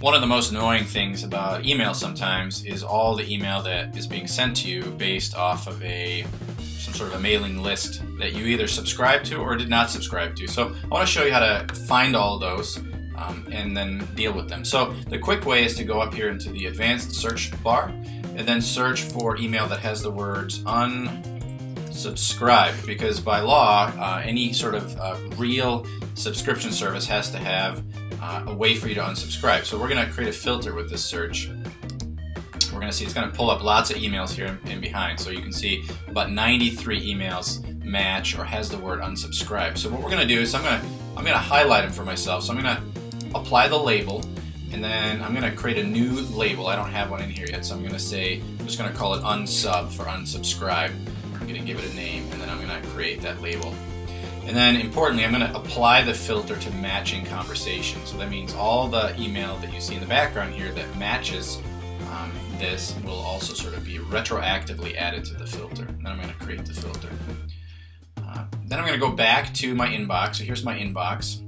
One of the most annoying things about email sometimes is all the email that is being sent to you based off of a some sort of a mailing list that you either subscribe to or did not subscribe to. So I want to show you how to find all those um, and then deal with them. So the quick way is to go up here into the advanced search bar and then search for email that has the words unsubscribe because by law uh, any sort of uh, real subscription service has to have uh, a way for you to unsubscribe. So we're going to create a filter with this search. We're going to see it's going to pull up lots of emails here in, in behind. So you can see about 93 emails match or has the word unsubscribe. So what we're going to do is I'm going to I'm going to highlight them for myself. So I'm going to apply the label and then I'm going to create a new label. I don't have one in here yet, so I'm going to say, I'm just going to call it unsub for unsubscribe. I'm going to give it a name, and then I'm going to create that label. And then importantly, I'm going to apply the filter to matching conversation. So that means all the email that you see in the background here that matches um, this will also sort of be retroactively added to the filter. And then I'm going to create the filter. Uh, then I'm going to go back to my inbox. So here's my inbox.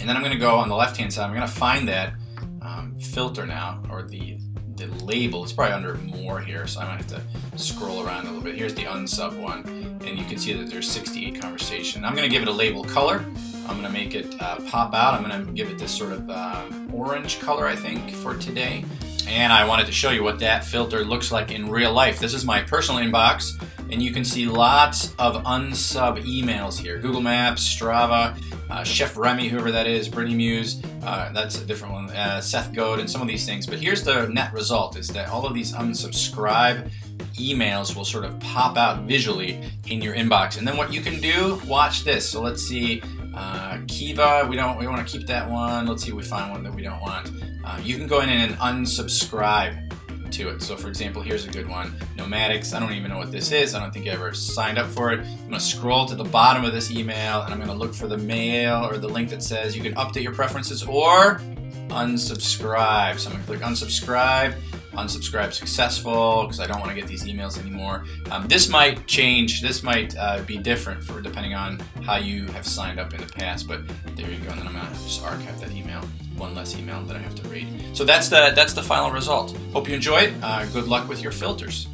And then I'm going to go on the left hand side. I'm going to find that um, filter now, or the the label. It's probably under more here, so I might have to scroll around a little bit. Here's the unsub one, and you can see that there's 68 conversation. I'm going to give it a label color. I'm going to make it uh, pop out. I'm going to give it this sort of uh, orange color, I think, for today. And I wanted to show you what that filter looks like in real life. This is my personal inbox, and you can see lots of unsub emails here. Google Maps, Strava, uh, Chef Remy, whoever that is, Brittany Muse, uh, that's a different one, uh, Seth Godin, and some of these things. But here's the net result, is that all of these unsubscribe emails will sort of pop out visually in your inbox. And then what you can do, watch this. So let's see, uh, Kiva, we don't we want to keep that one. Let's see if we find one that we don't want. Uh, you can go in and unsubscribe to it. So for example, here's a good one. Nomadics, I don't even know what this is. I don't think I ever signed up for it. I'm gonna scroll to the bottom of this email and I'm gonna look for the mail or the link that says you can update your preferences or unsubscribe. So I'm gonna click unsubscribe unsubscribe successful because I don't want to get these emails anymore. Um, this might change. This might uh, be different for depending on how you have signed up in the past. But there you go. And then I'm gonna just archive that email. One less email that I have to read. So that's the that's the final result. Hope you enjoyed. Uh, good luck with your filters.